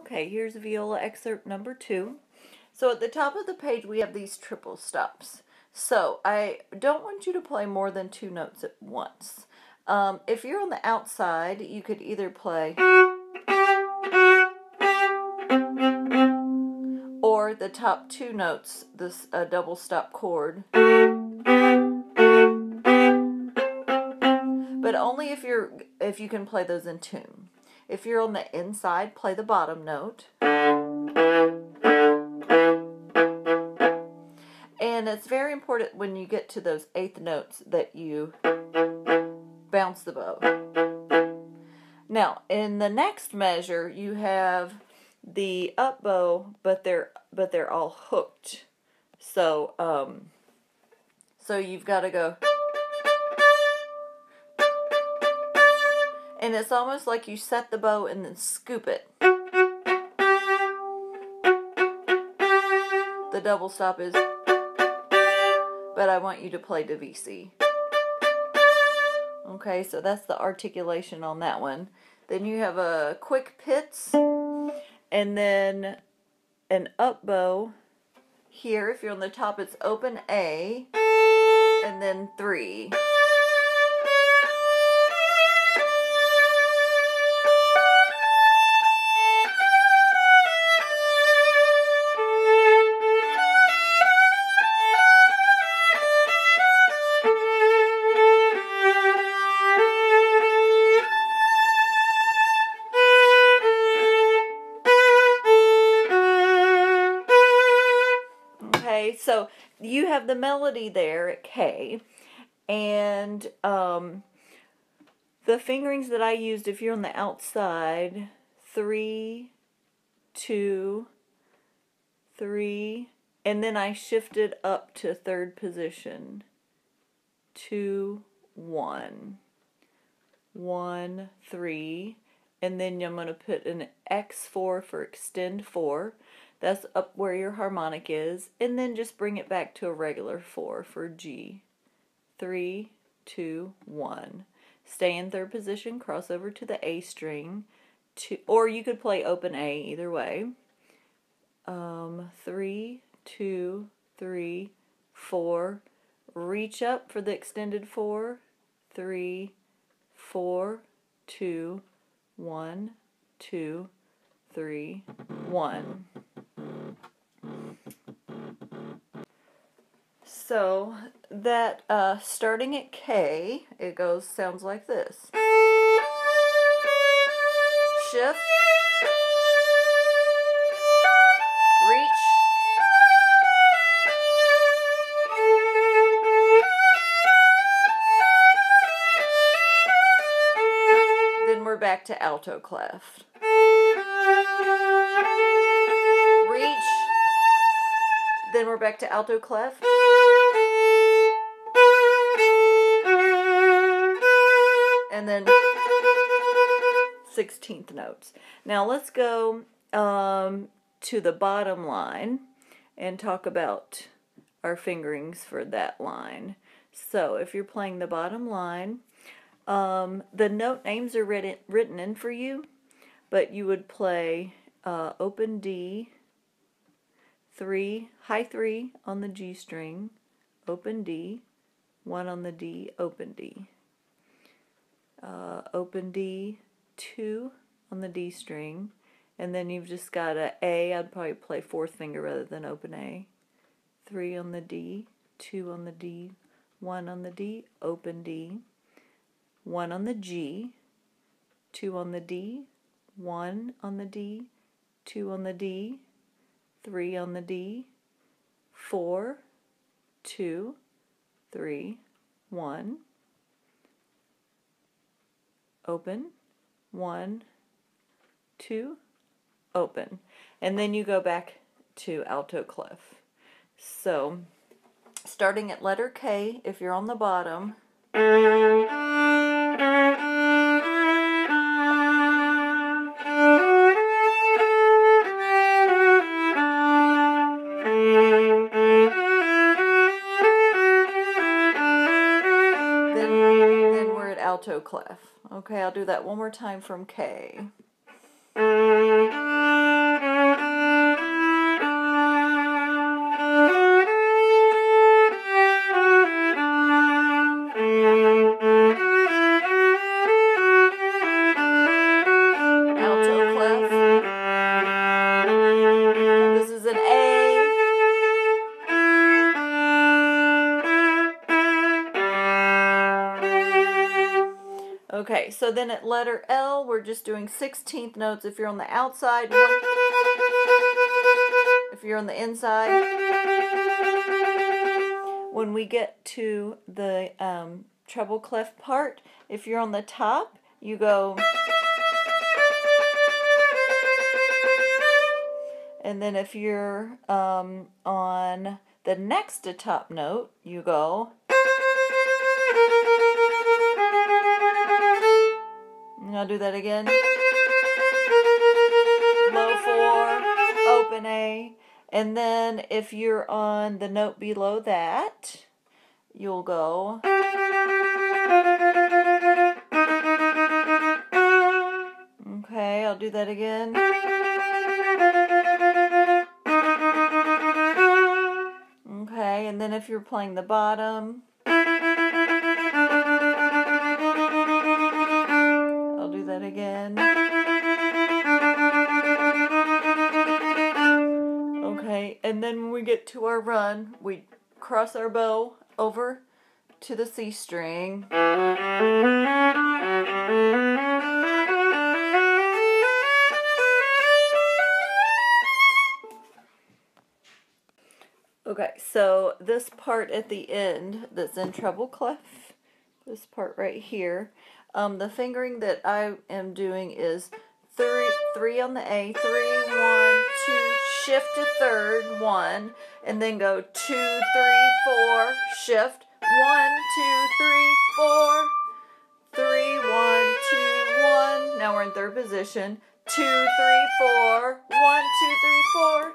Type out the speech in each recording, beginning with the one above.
Okay, here's viola excerpt number two. So at the top of the page we have these triple stops. So I don't want you to play more than two notes at once. Um, if you're on the outside, you could either play or the top two notes, this uh, double stop chord. But only if you're if you can play those in tune. If you're on the inside, play the bottom note. And it's very important when you get to those eighth notes that you bounce the bow. Now, in the next measure, you have the up bow, but they're but they're all hooked. So, um, so you've got to go. And it's almost like you set the bow and then scoop it. The double stop is, but I want you to play Divisi. Okay, so that's the articulation on that one. Then you have a quick pizz, and then an up bow. Here, if you're on the top, it's open A, and then three. So you have the melody there at K, and um, the fingerings that I used, if you're on the outside, three, two, three, and then I shifted up to third position, two, one, one, three, and then I'm going to put an X4 for extend four. That's up where your harmonic is. And then just bring it back to a regular 4 for G. Three, two, one. Stay in third position, cross over to the A string. Two, or you could play open A either way. Um, three, two, three, four. Reach up for the extended four. Three, four, two, one, two, three, one. So that uh, starting at K, it goes sounds like this. Shift. Reach. Then we're back to alto clef. Reach. Then we're back to alto clef. And then 16th notes. Now let's go um, to the bottom line and talk about our fingerings for that line. So if you're playing the bottom line, um, the note names are written, written in for you, but you would play uh, open D, 3, high 3 on the G string, open D, 1 on the D, open D uh, open D, 2 on the D string, and then you've just got a A. I'd probably play fourth finger rather than open A. 3 on the D, 2 on the D, 1 on the D, open D, 1 on the G, 2 on the D, 1 on the D, 2 on the D, 3 on the D, 4, 2, 3, 1, open, one, two, open. And then you go back to alto clef. So, starting at letter K, if you're on the bottom, then we're at alto clef. Okay, I'll do that one more time from K. So then at letter L, we're just doing 16th notes. If you're on the outside, one, if you're on the inside. When we get to the um, treble clef part, if you're on the top, you go. And then if you're um, on the next to top note, you go. I'll do that again. Low four, open A. And then if you're on the note below that, you'll go. Okay, I'll do that again. Okay, and then if you're playing the bottom, that again. Okay, and then when we get to our run, we cross our bow over to the C string. Okay, so this part at the end that's in treble clef, this part right here, um, the fingering that I am doing is three, three on the A, three, one, two, shift to third, one, and then go two, three, four, shift, one, two, three, four, three, one, two, one. Now we're in third position. Two, three, four, one, two, three, four.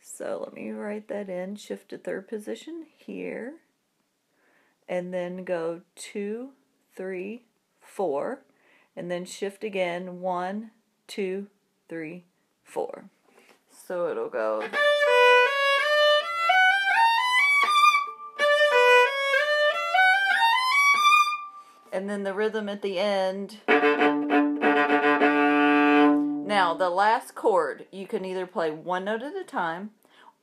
So let me write that in. Shift to third position here. And then go two, three, four. And then shift again. One, two, three, four. So it'll go. And then the rhythm at the end. Now, the last chord, you can either play one note at a time,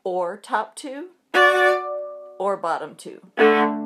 or top two, or bottom two.